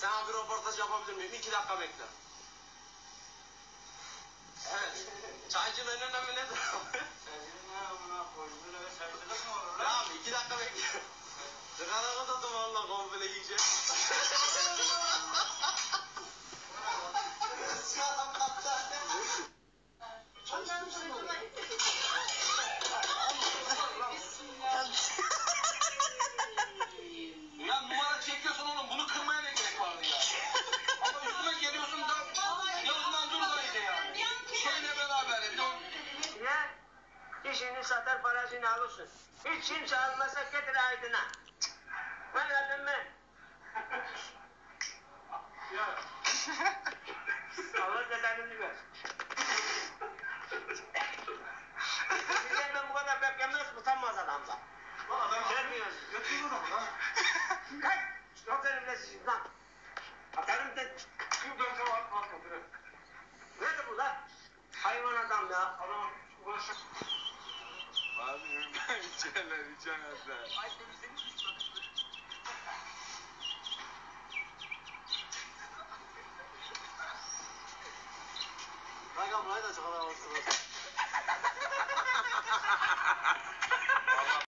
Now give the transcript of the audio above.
Sana bir röportaj yapabilir miyim? İki dakika bekle. Evet. Çaycının önemi nedir? ya abi iki dakika bekle. Sigara da dumanla komple yiyecek. İşini satar parasını alırsın. Hiç kimse almasa getir aydına. Anladın mı? Allah belanını ver. Sizden ben bu kadar beklemez utanmaz adamla. Gelmiyorsun. Kalk! Aferin de sizin lan. Aferin de. Nerede bu lan? Hayvan adam ya. Adam Abi ben içerler içemezler. Kanka burayı da çok alamazsın.